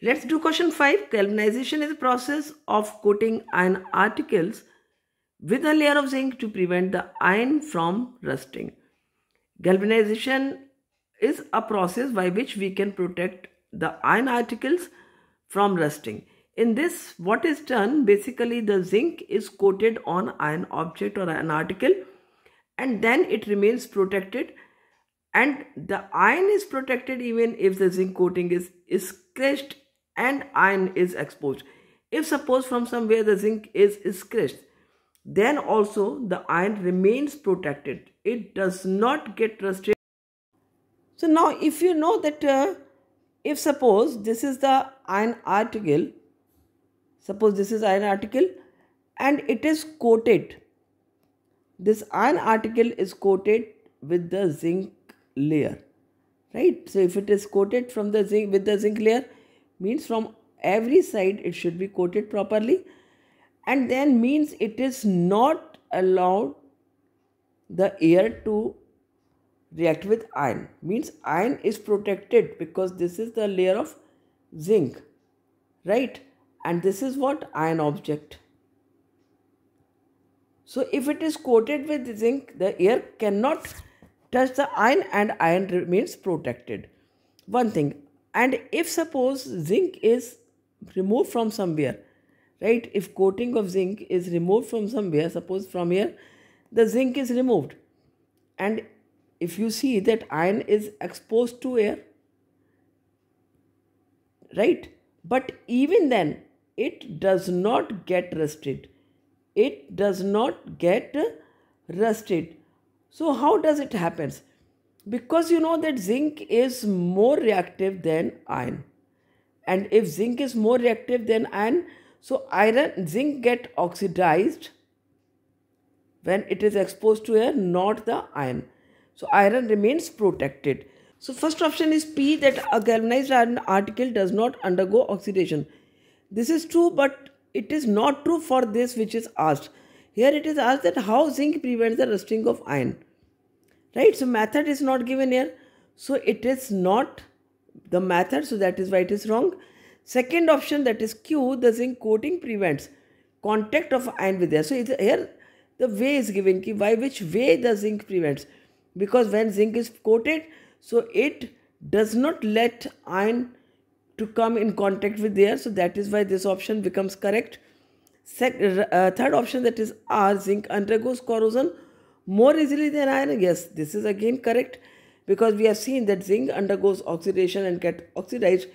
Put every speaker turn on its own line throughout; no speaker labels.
Let's do question 5. Galvanization is a process of coating iron articles with a layer of zinc to prevent the iron from rusting. Galvanization is a process by which we can protect the iron articles from rusting. In this, what is done, basically the zinc is coated on iron object or an article and then it remains protected and the iron is protected even if the zinc coating is, is scratched and iron is exposed. If suppose from somewhere the zinc is, scratched, then also the iron remains protected. It does not get rusted. So now if you know that uh, if suppose this is the iron article, suppose this is iron article and it is coated, this iron article is coated with the zinc layer, right? So if it is coated from the zinc with the zinc layer, means from every side it should be coated properly. And then means it is not allowed the air to react with iron. Means iron is protected because this is the layer of zinc right? And this is what iron object. So if it is coated with zinc the air cannot touch the iron and iron remains protected. One thing and if suppose zinc is removed from somewhere right? If coating of zinc is removed from somewhere suppose from here the zinc is removed. And if you see that iron is exposed to air right? But even then it does not get rusted it does not get rusted so how does it happens because you know that zinc is more reactive than iron. And if zinc is more reactive than iron so iron zinc get oxidized when it is exposed to air not the iron. So iron remains protected. So first option is p that a galvanized iron article does not undergo oxidation. This is true but it is not true for this which is asked. Here it is asked that how zinc prevents the rusting of iron right? So method is not given here. So it is not the method. So that is why it is wrong. Second option that is q the zinc coating prevents contact of iron with air. So here the way is given ki by which way the zinc prevents. Because when zinc is coated so it does not let iron to come in contact with air. So that is why this option becomes correct. Sec uh, third option that is r zinc undergoes corrosion more easily than iron? Yes, this is again correct because we have seen that zinc undergoes oxidation and get oxidized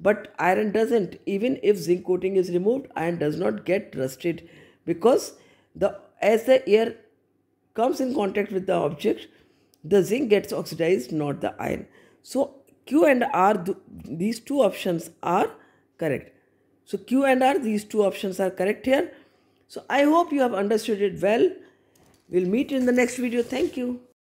but iron doesn't. Even if zinc coating is removed, iron does not get rusted because the as the air comes in contact with the object, the zinc gets oxidized, not the iron. So Q and R, these two options are correct. So Q and R, these two options are correct here. So I hope you have understood it well. We'll meet you in the next video. Thank you.